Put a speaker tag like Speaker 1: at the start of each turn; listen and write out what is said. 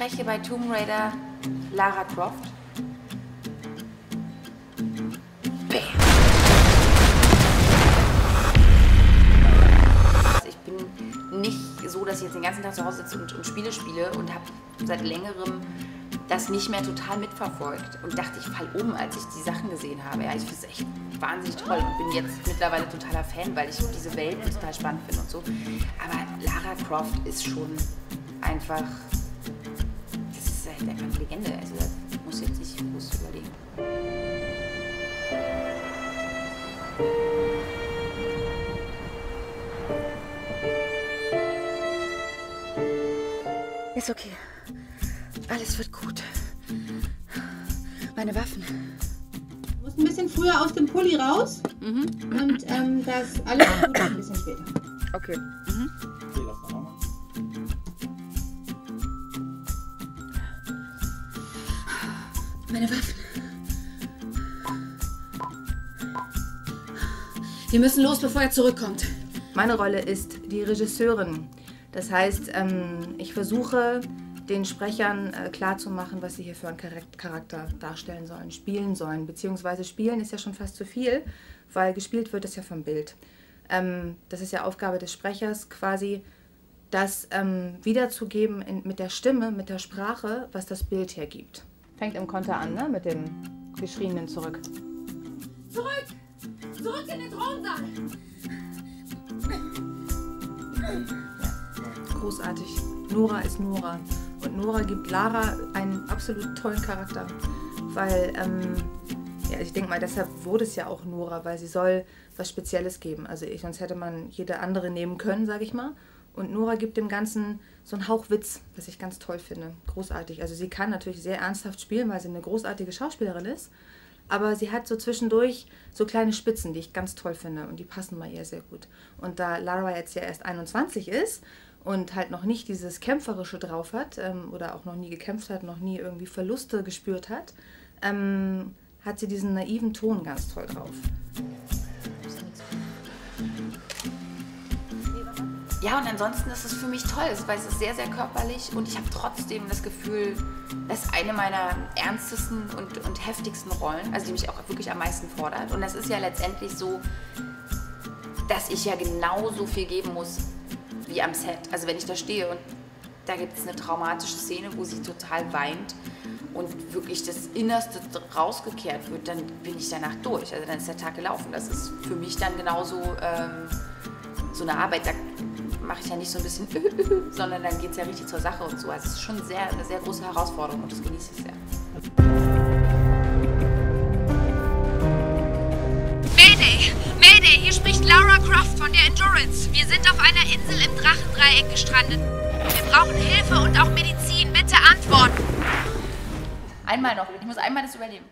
Speaker 1: spreche bei Tomb Raider Lara Croft. Bam. Ich bin nicht so, dass ich jetzt den ganzen Tag zu Hause sitze und, und Spiele spiele und habe seit längerem das nicht mehr total mitverfolgt und dachte, ich fall um, als ich die Sachen gesehen habe. Ja, ich finde es echt wahnsinnig toll und bin jetzt mittlerweile totaler Fan, weil ich diese Welt total spannend finde und so. Aber Lara Croft ist schon einfach, Ist
Speaker 2: okay. Alles wird gut. Meine Waffen.
Speaker 3: Du musst ein bisschen früher aus dem Pulli raus
Speaker 2: Mhm.
Speaker 3: und ähm, das alles wird gut ein bisschen später.
Speaker 2: Okay. Meine Waffen. Wir müssen los, bevor er zurückkommt.
Speaker 4: Meine Rolle ist die Regisseurin. Das heißt, ähm, ich versuche den Sprechern äh, klarzumachen, was sie hier für einen Charak- Charakter darstellen sollen, spielen sollen. Beziehungsweise spielen ist ja schon fast zu viel, weil gespielt wird es ja vom Bild. Ähm, das ist ja Aufgabe des Sprechers, quasi das ähm, wiederzugeben in, mit der Stimme, mit der Sprache, was das Bild hergibt. Fängt im Konter an, ne? mit dem geschrienen Zurück.
Speaker 2: Zurück! Zurück in den Thronsaal!
Speaker 4: Großartig. Nora ist Nora. Und Nora gibt Lara einen absolut tollen Charakter. Weil, ähm, ja, ich denke mal, deshalb wurde es ja auch Nora, weil sie soll was Spezielles geben. Also ich, sonst hätte man jede andere nehmen können, sage ich mal. Und Nora gibt dem Ganzen so einen Hauch Witz, was ich ganz toll finde. Großartig. Also sie kann natürlich sehr ernsthaft spielen, weil sie eine großartige Schauspielerin ist. Aber sie hat so zwischendurch so kleine Spitzen, die ich ganz toll finde und die passen bei ihr sehr gut. Und da Lara jetzt ja erst 21 ist und halt noch nicht dieses Kämpferische drauf hat ähm, oder auch noch nie gekämpft hat, noch nie irgendwie Verluste gespürt hat, ähm, hat sie diesen naiven Ton ganz toll drauf.
Speaker 1: Ja, und ansonsten ist es für mich toll, weil es ist sehr, sehr körperlich und ich habe trotzdem das Gefühl, das ist eine meiner ernstesten und, und heftigsten Rollen, also die mich auch wirklich am meisten fordert. Und das ist ja letztendlich so, dass ich ja genauso viel geben muss wie am Set. Also wenn ich da stehe und da gibt es eine traumatische Szene, wo sie total weint und wirklich das Innerste rausgekehrt wird, dann bin ich danach durch. Also dann ist der Tag gelaufen. Das ist für mich dann genauso ähm, so eine Arbeit. Da mache ich ja nicht so ein bisschen, sondern dann geht es ja richtig zur Sache und so. Also es ist schon sehr, eine sehr große Herausforderung und das genieße ich sehr.
Speaker 5: Von der Endurance. Wir sind auf einer Insel im Drachendreieck gestrandet. Wir brauchen Hilfe und auch Medizin. Bitte antworten.
Speaker 1: Einmal noch. Ich muss einmal das überleben.